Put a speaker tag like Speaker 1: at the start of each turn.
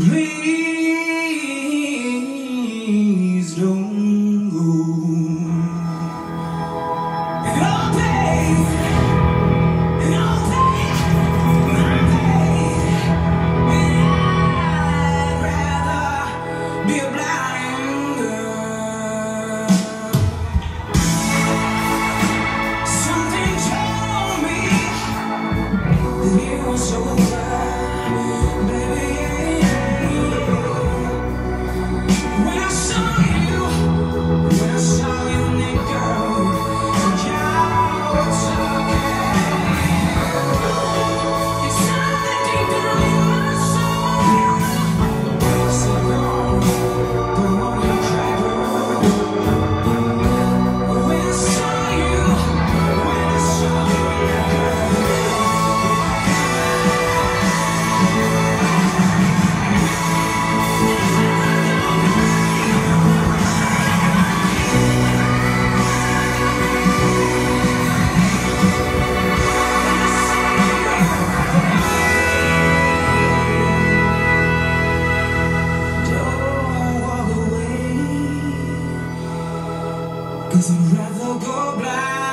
Speaker 1: Please don't go. I'd rather be a blind girl. Something told me that you were so. Cause I'd rather go blind.